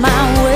my way.